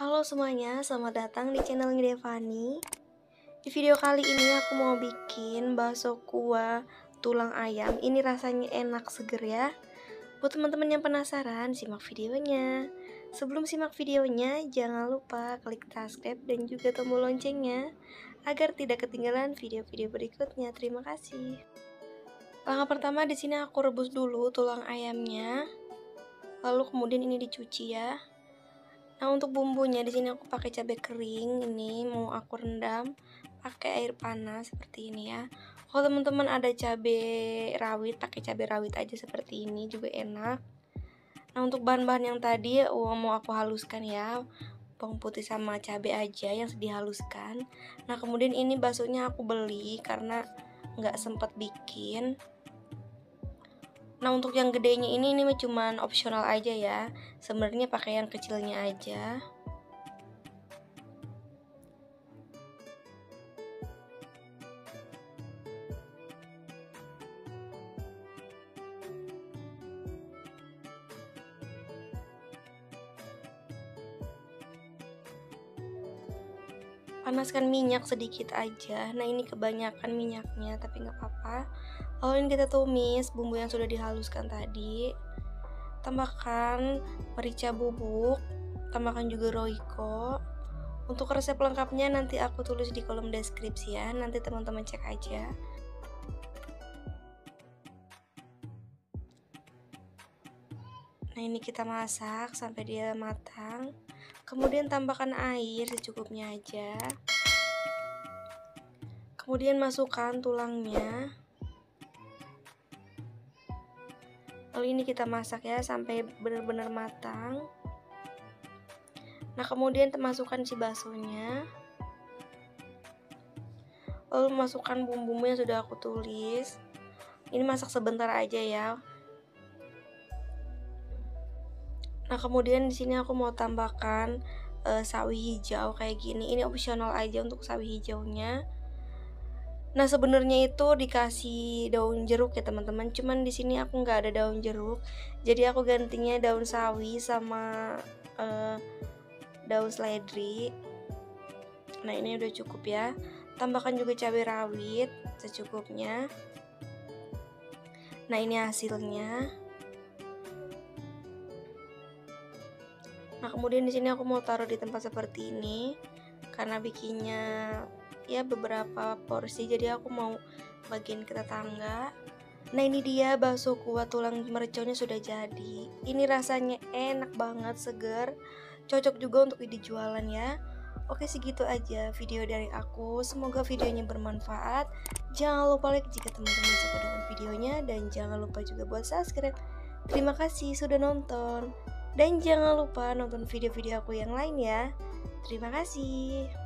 Halo semuanya, selamat datang di channel Devani. Di video kali ini aku mau bikin bakso kuah tulang ayam. Ini rasanya enak seger ya. Buat teman-teman yang penasaran, simak videonya. Sebelum simak videonya, jangan lupa klik subscribe dan juga tombol loncengnya agar tidak ketinggalan video-video berikutnya. Terima kasih. Langkah pertama di sini aku rebus dulu tulang ayamnya. Lalu kemudian ini dicuci ya. Nah untuk bumbunya di sini aku pakai cabai kering ini mau aku rendam pakai air panas seperti ini ya. Kalau teman-teman ada cabai rawit pakai cabai rawit aja seperti ini juga enak. Nah untuk bahan-bahan yang tadi mau aku haluskan ya bawang putih sama cabai aja yang dihaluskan. Nah kemudian ini baksonya aku beli karena nggak sempet bikin Nah untuk yang gedenya ini ini cuman opsional aja ya. Sebenarnya pakai yang kecilnya aja. panaskan minyak sedikit aja nah ini kebanyakan minyaknya tapi nggak apa-apa lalu ini kita tumis bumbu yang sudah dihaluskan tadi tambahkan merica bubuk tambahkan juga roiko untuk resep lengkapnya nanti aku tulis di kolom deskripsi ya nanti teman-teman cek aja. Nah ini kita masak sampai dia matang. Kemudian tambahkan air secukupnya aja. Kemudian masukkan tulangnya Lalu ini kita masak ya sampai benar-benar matang Nah kemudian masukkan si baksonya Lalu masukkan bumbu yang sudah aku tulis Ini masak sebentar aja ya Nah, kemudian di sini aku mau tambahkan uh, sawi hijau kayak gini. Ini opsional aja untuk sawi hijaunya. Nah, sebenarnya itu dikasih daun jeruk ya, teman-teman. Cuman di sini aku nggak ada daun jeruk. Jadi aku gantinya daun sawi sama uh, daun seledri. Nah, ini udah cukup ya. Tambahkan juga cabai rawit secukupnya. Nah, ini hasilnya. Nah, kemudian di sini aku mau taruh di tempat seperti ini karena bikinnya ya beberapa porsi jadi aku mau bagian ke tetangga. Nah, ini dia bakso kuah tulang merconnya sudah jadi. Ini rasanya enak banget, seger. Cocok juga untuk dijualan ya. Oke segitu aja video dari aku Semoga videonya bermanfaat Jangan lupa like jika teman-teman suka dengan videonya Dan jangan lupa juga buat subscribe Terima kasih sudah nonton dan jangan lupa nonton video-video aku yang lain ya. Terima kasih.